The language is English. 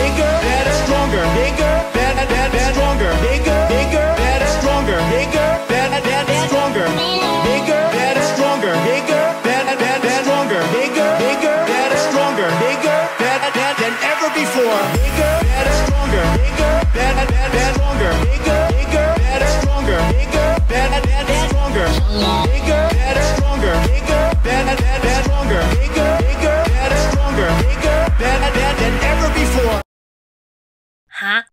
bigger, better, stronger, bigger, better, better, stronger, bigger, bigger, better, stronger, bigger, better, better, stronger, bigger, better, stronger, bigger, better, better, stronger, bigger, bigger, better, stronger, bigger, better, than ever before, bigger,